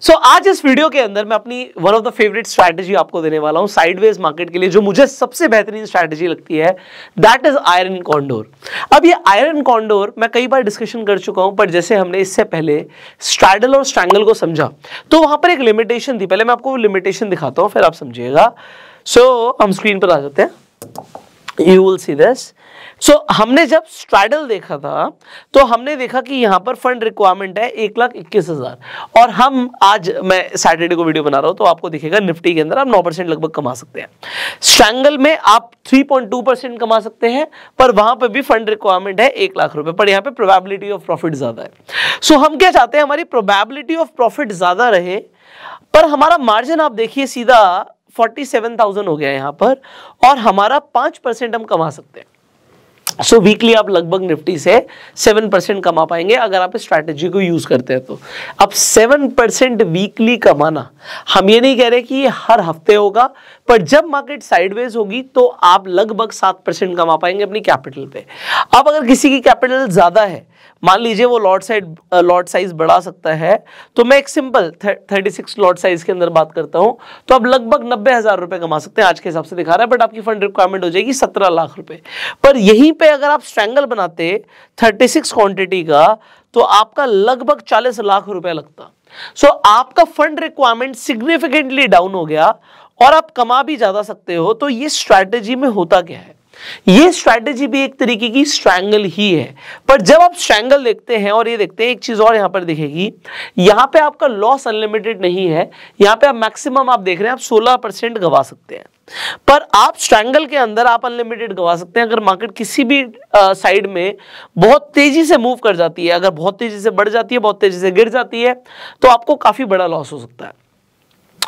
सो so, आज इस video के अंदर मैं अपनी one of the favourite strategy आपको देने वाला हूँ साइडवेज मार्केट के लिए जो मुझे सबसे बेहतरीन स्ट्रैटेजी लगती है दैट इज़ आयरन कॉन्डोर अब ये आयरन कॉन्डोर मैं कई बार डिस्कशन कर चुका हूँ पर जैसे हमने इससे पहले स्ट्रैडल और स्ट्रैंगल को समझा तो वहाँ पर एक लिमिटेशन थी। पहले मैं आपको लिमिटेशन दिखाता हूँ फिर आप समझिएगा। सो so, हम स्क्रीन पर आ जाते हैं। You will see this so हमने जब स्ट्राइडल देखा था तो हमने देखा कि यहाँ पर फंड रिक्वायरमेंट है एक लाख इक्कीस हज़ार। और हम आज मैं सैटरडे को वीडियो बना रहा हूँ तो आपको दिखेगा निफ्टी के अंदर आप नौ परसेंट लगभग कमा सकते हैं। स्ट्रैंगल में आप थ्री पॉइंट टू परसेंट कमा सकते हैं पर वहाँ पर भी फंड रिक्वायरमेंट है एक लाख रुपए पर यहाँ पर प्रोबेबिलिटी ऑफ़ प्रॉफिट ज़्यादा है। सो so, हम क्या चाहते हैं हमारी प्रोबेबिलिटी ऑफ़ प्रॉफिट ज़्यादा रहे पर हमारा मार्जिन आप देखिए सीधा फोर्टी सेवन थाउज़ेंड हो गया यहाँ पर और हमारा पाँच परसेंट हम कमा सकते हैं। सो so, वीकली आप लगभग निफ्टी से सेवन परसेंट कमा पाएँगे अगर आप स्ट्रैटेजी को यूज़ करते हैं तो। अब सेवन परसेंट वीकली कमाना हम ये नहीं कह रहे कि ये हर हफ़्ते होगा पर जब मार्केट साइडवेज होगी तो आप लगभग सात परसेंट कमा पाएँगे अपनी कैपिटल पे। अब अगर किसी की कैपिटल ज़्यादा है मान लीजिए वो लॉट साइड लॉट साइज़ बढ़ा सकता है तो मैं एक simple thirty six lot size के अंदर बात करता हूँ तो आप लगभग नब्बे हज़ार रुपए कमा सकते हैं आज के हिसाब से दिखा रहा है बट आपकी फंड रिक्वायरमेंट हो जाएगी सत्रह लाख रुपए। पर यहीं पे अगर आप स्ट्रैंगल बनाते थर्टी सिक्स क्वांटिटी का तो आपका लगभग चालीस लाख रुपए लगता। सो so, आपका फंड रिक्वायरमेंट सिग्निफिकेंटली डाउन हो गया और आप कमा भी ज़्यादा सकते हो तो ये स्ट्रैटेजी में होता क्या है? ये स्ट्रैटेजी भी एक तरीके की स्ट्रैंगल ही है। पर जब आप स्ट्रैंगल देखते हैं और ये देखते हैं, एक चीज़ और यहाँ पर दिखेगी। यहाँ पे आपका लॉस अनलिमिटेड नहीं है। यहाँ पे आप मैक्सिमम आप देख रहे हैं, आप 16 परसेंट गवा सकते हैं। पर आप स्ट्रैंगल के अंदर आप अनलिमिटेड गवा सकते हैं। अगर मार्केट किसी भी साइड में बहुत तेज़ी से मूव कर जाती है, अगर बहुत तेज़ी से बढ़ जाती है, बहुत तेज़ी से गिर जाती है तो आपको काफ़ी बड़ा लॉस हो सकता है।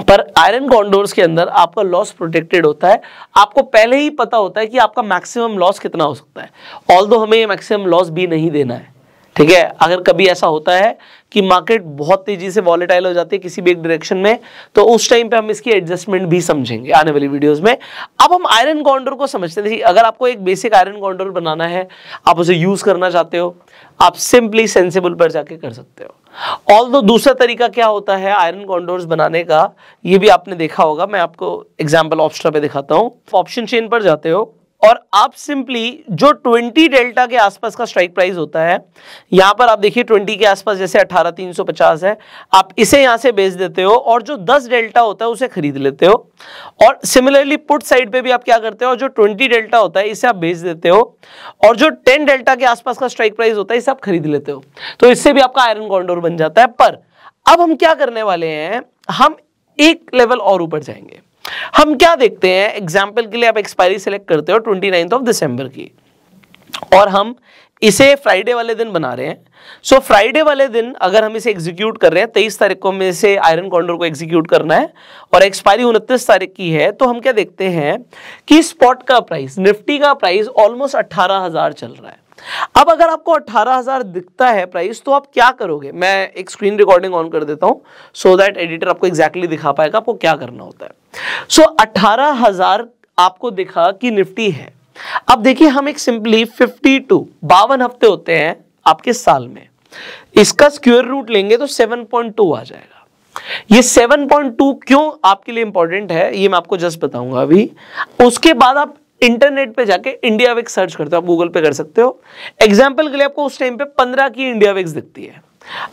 पर आयरन कॉन्डोर्स के अंदर आपका लॉस प्रोटेक्टेड होता है। आपको पहले ही पता होता है कि आपका मैक्सिमम लॉस कितना हो सकता है। ऑल हमें ये मैक्सिमम लॉस भी नहीं देना है। ठीक है? अगर कभी ऐसा होता है कि मार्केट बहुत तेज़ी से वॉलेटाइल हो जाती है किसी भी एक डायरेक्शन में तो उस टाइम पे हम इसकी एडजस्टमेंट भी समझेंगे आने वाली वीडियोस में। अब हम आयरन कॉन्डोर को समझते हैं। अगर आपको एक बेसिक आयरन कॉन्डोर बनाना है, आप उसे यूज़ करना चाहते हो, आप सिंपली सेंसिबल पर जाके कर सकते हो। ऑल दो दूसरा तरीका क्या होता है आयरन कॉन्डोर्स बनाने का, ये भी आपने देखा होगा, मैं आपको एग्ज़ाम्पल ऑप्शन पे दिखाता हूँ। ऑप्शन चेन पर जाते हो और आप सिंपली जो 20 डेल्टा के आसपास का स्ट्राइक प्राइस होता है, यहाँ पर आप देखिए 20 के आसपास जैसे 18350 है, आप इसे यहाँ से बेच देते हो और जो 10 डेल्टा होता है उसे खरीद लेते हो। और सिमिलरली पुट साइड पे भी आप क्या करते हो जो 20 डेल्टा होता है इसे आप बेच देते हो, और जो 10 डेल्टा के आसपास का स्ट्राइक प्राइस होता है इसे आप खरीद लेते हो। तो इससे भी आपका आयरन कॉन्डोर बन जाता है। पर अब हम क्या करने वाले हैं, हम एक लेवल और ऊपर जाएँगे। हम क्या देखते हैं? एग्ज़ाम्पल के लिए आप एक्सपायरी सेलेक्ट करते हो ट्वेंटी नाइन्थ ऑफ़ दिसंबर की। और हम इसे फ्राइडे वाले दिन बना रहे हैं। सो so, फ्राइडे वाले दिन अगर हम इसे एग्जीक्यूट कर रहे हैं तेईस तारीख को हमें इसे आयरन कॉन्डोर को एग्जीक्यूट करना है और एक्सपायरी उनतीस तारीख की है तो हम क्या देखते हैं कि स्पॉट का प्राइस निफ्टी का प्राइस ऑलमोस्ट अट्ठारह हज़ार चल रहा है। अब अगर आपको अट्ठारह हज़ार दिखता है प्राइस तो आप क्या करोगे? मैं एक स्क्रीन रिकॉर्डिंग ऑन कर देता हूँ सो दैट एडिटर आपको एग्जैक्टली exactly दिखा पाएगा आपको क्या करना होता है। सो so, अट्ठारह हज़ार आपको दिखा कि निफ्टी है। अब देखिए हम एक सिंपली 52 बावन हफ़्ते होते हैं आपके साल में। इसका स्क्वेयर रूट लेंगे तो 7.2 आ जाएगा। ये 7.2 क्यों आपके लिए इंपॉर्टेंट है ये मैं आपको जस्ट बताऊँगा अभी। उसके बाद आप इंटरनेट पे जाके इंडिया विक्स सर्च करते हो आप गूगल पे कर सकते हो। एग्ज़ाम्पल के लिए आपको उस टाइम पे पंद्रह की इंडिया विक्स दिखती है।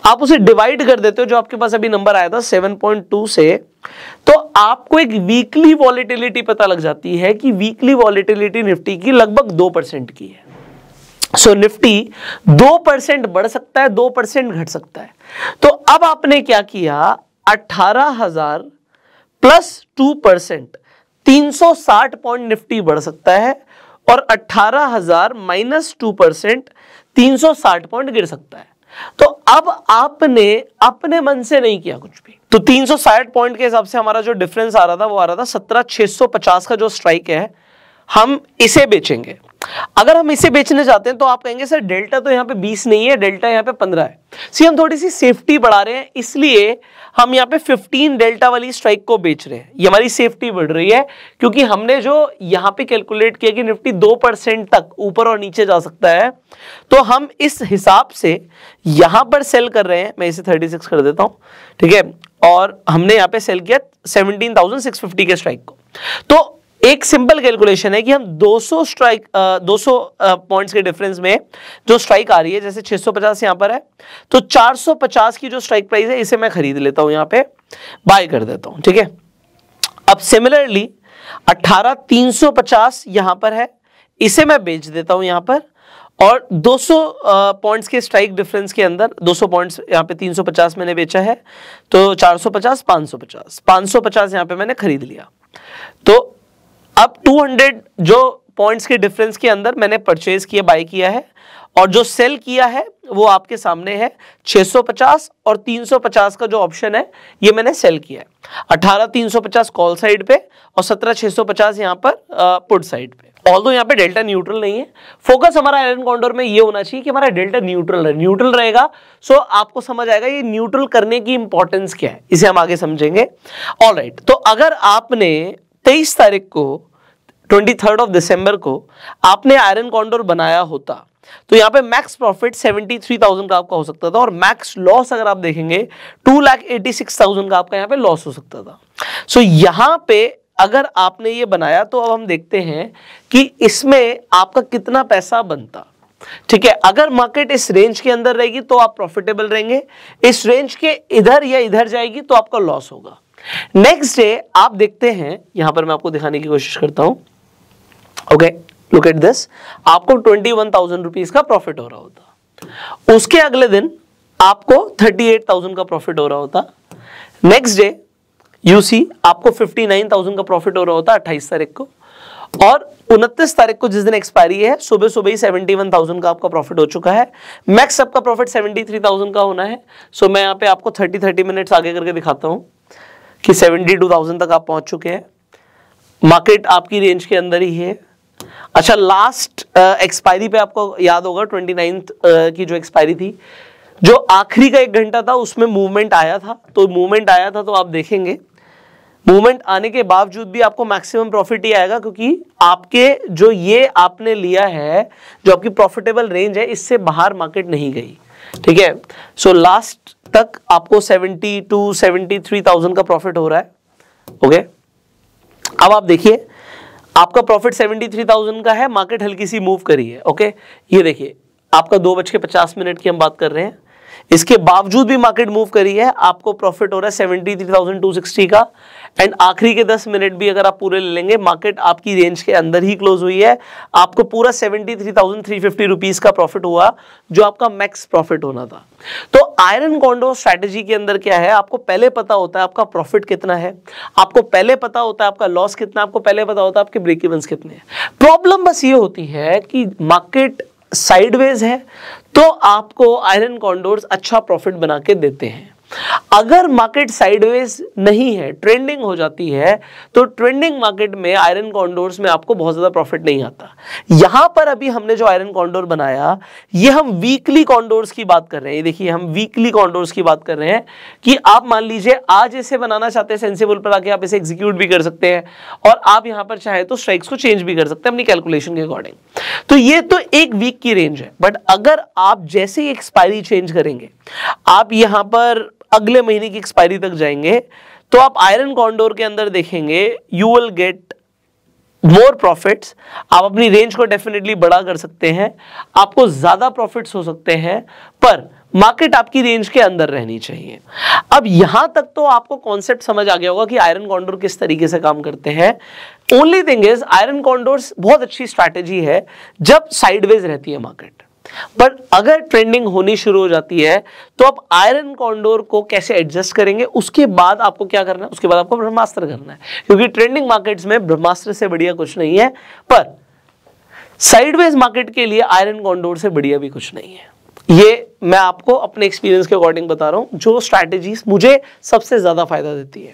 आप उसे डिवाइड कर देते हो जो आपके पास अभी नंबर आया था 7.2 से। तो आपको एक वीकली वॉलिटिलिटी पता लग जाती है कि वीकली वॉलिटिलिटी निफ्टी की लगभग दो परसेंट की है। सो so, निफ्टी दो परसेंट बढ़ सकता है दो परसेंट घट सकता है। तो अब आपने क्या किया? अठारह हज़ार plus two percent. 360 point Nifty बढ़ सकता है और 18000 माइनस टू परसेंट तीन पॉइंट गिर सकता है। तो अब आपने, अपने मन से नहीं किया कुछ भी। तो 360 पॉइंट के हिसाब से हमारा जो डिफरेंस आ रहा था, वो आ रहा था सत्रह छह का जो स्ट्राइक है, हम इसे बेचेंगे। अगर हम इसे बेचने जाते हैं तो आप कहेंगे सर डेल्टा तो यहाँ पे 20 नहीं है डेल्टा यहाँ पे 15 है। सी हम थोड़ी सी सेफ्टी बढ़ा रहे हैं इसलिए हम यहाँ पे 15 डेल्टा वाली स्ट्राइक को बेच रहे हैं। ये हमारी सेफ्टी बढ़ रही है क्योंकि हमने जो यहाँ पे कैलकुलेट किया कि निफ्टी दो परसेंट तक ऊपर और नीचे जा सकता है तो हम इस हिसाब से यहाँ पर सेल कर रहे हैं। मैं इसे 36 कर देता हूँ ठीक है? और हमने यहाँ पे सेल किया 17,650 के स्ट्राइक को। तो एक सिंपल कैलकुलेशन है कि हम 200 स्ट्राइक 200 पॉइंट्स के डिफरेंस में जो स्ट्राइक आ रही है, जैसे 650 यहाँ पर है तो 450 की जो स्ट्राइक प्राइस है, इसे मैं खरीद लेता हूँ यहाँ पे, बाय कर देता हूँ, ठीक है? अब सिमिलरली 18350 यहाँ पर है, इसे मैं बेच देता हूँ यहाँ पर, और 200 पॉइंट्स के स्ट्राइक डिफरेंस के अंदर 200 पॉइंट्स यहाँ पे 350 मैंने बेचा है तो 450 550 550 यहाँ पे मैंने खरीद लिया। तो अब 200 जो पॉइंट्स के डिफरेंस के अंदर मैंने परचेज किया बाय किया है, और जो सेल किया है, वो आपके सामने है 650 और 350 का जो ऑप्शन है, ये मैंने सेल किया है। 18 350 कॉल साइड पे और 17 650 यहाँ पर पुट साइड पे। ऑल दो यहाँ पे डेल्टा न्यूट्रल नहीं है फोकस हमारा आयरन कॉन्डोर में ये होना चाहिए कि हमारा डेल्टा न्यूट्रल है न्यूट्रल रहेगा सो आपको समझ आएगा ये न्यूट्रल करने की इंपॉर्टेंस क्या है। इसे हम आगे समझेंगे। ऑल राइट तो अगर आपने तेईस तारीख को ट्वेंटी थर्ड ऑफ़ दिसंबर को आपने आयरन कॉन्डोर बनाया होता। तो यहाँ पे मैक्स प्रॉफिट 73,000 का आपका हो सकता था और मैक्स लॉस अगर आप देखेंगे two lakh eighty six thousand का आपका यहाँ पे लॉस हो सकता था। सो so, यहाँ पे अगर आपने ये बनाया तो अब हम देखते हैं कि इसमें आपका कितना पैसा बनता। ठीक है अगर मार्केट इस रेंज के अंदर रहेगी तो आप प्रॉफिटेबल रहेंगे। इस रेंज के इधर या इधर जाएगी तो आपका लॉस होगा। नेक्स्ट डे आप देखते हैं यहाँ पर मैं आपको दिखाने की कोशिश करता हूँ। ओके लुक एट दिस आपको ट्वेंटी वन थाउज़ेंड रुपीज़ का प्रॉफिट हो रहा होता। उसके अगले दिन आपको थर्टी एट थाउज़ेंड का प्रॉफिट हो रहा होता। नेक्स्ट डे यूसी आपको फिफ्टी नाइन थाउज़ेंड का प्रॉफिट हो रहा होता अट्ठाईस तारीख को। और उनतीस तारीख को जिस दिन एक्सपायरी है सुबह सुबह ही सेवेंटी वन थाउज़ेंड का आपका प्रॉफिट हो चुका है। मैक्स आपका प्रॉफिट सेवेंटी थ्री थाउज़ेंड का होना है। सो मैं यहाँ पे आपको थर्टी थर्टी मिनट्स आगे करके दिखाता हूँ कि सेवेंटी टू थाउज़ेंड तक आप पहुँच चुके हैं। मार्केट आपकी रेंज के अंदर ही है। अच्छा लास्ट एक्सपायरी uh, पे आपको याद होगा ट्वेंटी नाइन्थ uh, की जो एक्सपायरी थी जो आखिरी का एक घंटा था उसमें मूवमेंट आया था। तो मूवमेंट आया था तो आप देखेंगे। मूवमेंट आने के बावजूद भी आपको मैक्सिमम प्रॉफिट ही आएगा क्योंकि आपके जो ये आपने लिया है जो आपकी प्रॉफिटेबल रेंज है इससे बाहर मार्केट नहीं गई। ठीक है? सो लास्ट तक आपको seventy two seventy three thousand का प्रॉफिट हो रहा है। Okay okay? अब आप देखिए आपका प्रॉफिट सेवेंटी थ्री थाउज़ेंड का है मार्केट हल्की सी मूव करी है ओके ये देखिए, आपका दो बज के पचास मिनट की हम बात कर रहे हैं। इसके बावजूद भी मार्केट मूव करी है, आपको प्रॉफिट हो रहा है seventy three thousand two sixty का। एंड आखिरी के दस मिनट भी अगर आप पूरे ले लेंगे मार्केट आपकी रेंज के अंदर ही क्लोज हुई है। आपको पूरा seventy three thousand three fifty rupees का प्रॉफिट हुआ, जो आपका मैक्स प्रॉफिट होना था। तो आयरन कॉन्डो स्ट्रैटेजी के अंदर क्या है? आपको पहले पता होता है आपका प्रॉफिट कितना है। आपको पहले पता होता है आपका लॉस कितना आपको पहले पता होता है आपके ब्रेक इवन कितने प्रॉब्लम बस ये होती है कि मार्केट साइडवेज है तो आपको आयरन कॉन्डोर्स अच्छा प्रॉफिट बना के देते हैं। अगर मार्केट साइडवेज नहीं है ट्रेंडिंग हो जाती है तो ट्रेंडिंग मार्केट में आयरन कॉन्डोर्स में आपको बहुत ज़्यादा प्रॉफिट नहीं आता। यहाँ पर अभी हमने जो आयरन कॉन्डोर बनाया, ये हम वीकली कॉन्डोर्स की बात कर रहे हैं। देखिए, हम वीकली कॉन्डोर्स की बात कर रहे हैं कि आप मान लीजिए, आज इसे बनाना चाहते हैं सेंसिबल पर, आके आप इसे एग्जीक्यूट भी कर सकते हैं और आप यहाँ पर चाहे तो स्ट्राइक्स को चेंज भी कर सकते हैं अपनी कैलकुलेशन के अकॉर्डिंग तो ये तो एक वीक की रेंज है बट अगर आप जैसे ही एक्सपायरी चेंज करेंगे, आप यहाँ पर अगले महीने की एक्सपायरी तक जाएँगे। तो आप आयरन कॉन्डोर के अंदर देखेंगे you will get more profits आप अपनी रेंज को डेफिनेटली बड़ा कर सकते हैं। आपको ज़्यादा प्रॉफिट्स हो सकते हैं, पर मार्केट आपकी रेंज के अंदर रहनी चाहिए। अब यहाँ तक तो आपको कॉन्सेप्ट समझ आ गया होगा कि आयरन कॉन्डोर किस तरीके से काम करते हैं। Only thing is iron condors बहुत अच्छी स्ट्रैटेजी है जब साइडवेज रहती है मार्केट बट अगर ट्रेंडिंग होनी शुरू हो जाती है तो आप आयरन कॉन्डोर को कैसे एडजस्ट करेंगे? उसके बाद आपको क्या करना है? उसके बाद आपको ब्रह्मास्त्र करना है। क्योंकि ट्रेंडिंग मार्केट्स में ब्रह्मास्त्र से बढ़िया कुछ नहीं है, पर साइडवेज मार्केट के लिए आयरन कॉन्डोर से बढ़िया भी कुछ नहीं है। ये मैं आपको अपने एक्सपीरियंस के अकॉर्डिंग बता रहा हूँ, जो स्ट्रैटेजीज मुझे सबसे ज़्यादा फ़ायदा देती है।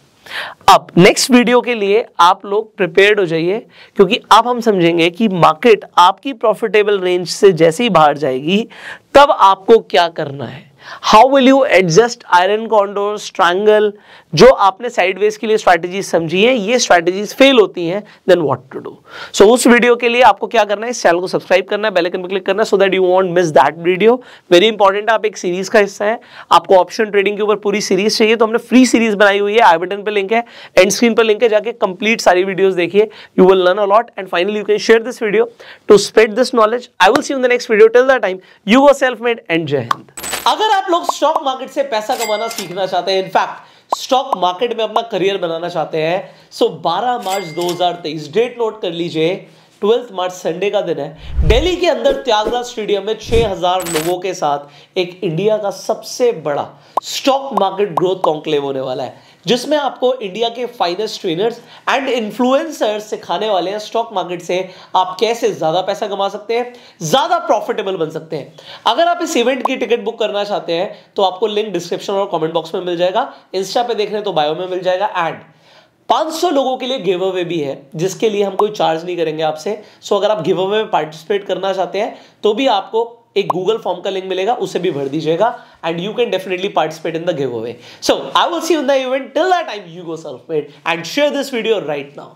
अब नेक्स्ट वीडियो के लिए आप लोग प्रिपेयर्ड हो जाइए, क्योंकि अब हम समझेंगे कि मार्केट आपकी प्रॉफिटेबल रेंज से जैसे ही बाहर जाएगी, तब आपको क्या करना है। How will you adjust iron condor strangle जो आपने साइडवेज के लिए स्ट्रैटेजी समझी है, ये स्ट्रैटेजीज फेल होती हैं then what to do so उस वीडियो के लिए आपको क्या करना है? इस चैनल को सब्सक्राइब करना है बेल आइकन पर क्लिक करना है so that you won't miss that video very important आप एक सीरीज़ का हिस्सा है। आपको ऑप्शन ट्रेडिंग के ऊपर पूरी सीरीज़ चाहिए तो हमने फ्री सीरीज़ बनाई हुई है। आई बटन पर लिंक है एंड स्क्रीन पर लिंक है, जाके कंप्लीट सारी वीडियोस देखिए। You will learn a lot and finally you can share this video to spread this knowledge I will see in the next video till the time you go self made and Jai Hind अगर आप लोग stock market से पैसा कमाना सीखना चाहते हैं in fact stock market में अपना करियर बनाना चाहते हैं सो 12 मार्च 2023 डेट नोट कर लीजिए ट्वेल्थ मार्च संडे का दिन है। दिल्ली के अंदर त्यागराज स्टेडियम में 6000 लोगों के साथ एक इंडिया का सबसे बड़ा स्टॉक मार्केट ग्रोथ कॉन्क्लेव होने वाला है। जिसमें आपको इंडिया के फाइनेस्ट ट्रेनर्स एंड इन्फ्लुएंसर्स सिखाने वाले हैं स्टॉक मार्केट से, आप कैसे ज़्यादा पैसा कमा सकते हैं, ज़्यादा प्रॉफिटेबल बन सकते हैं। अगर आप इस इवेंट की टिकट बुक करना चाहते हैं तो आपको लिंक डिस्क्रिप्शन और कॉमेंट बॉक्स में मिल जाएगा। इंस्टा पे देख रहे हैं तो बायो में मिल जाएगा। एंड 500 लोगों के लिए गिव अवे भी है, जिसके लिए हम कोई चार्ज नहीं करेंगे आपसे। सो अगर आप गिव अवे में पार्टिसिपेट करना चाहते हैं तो भी आपको एक गूगल फॉर्म का लिंक मिलेगा, उसे भी भर दीजिएगा and you can definitely participate in the giveaway so I will see in the event till that time you go self made and share this video right now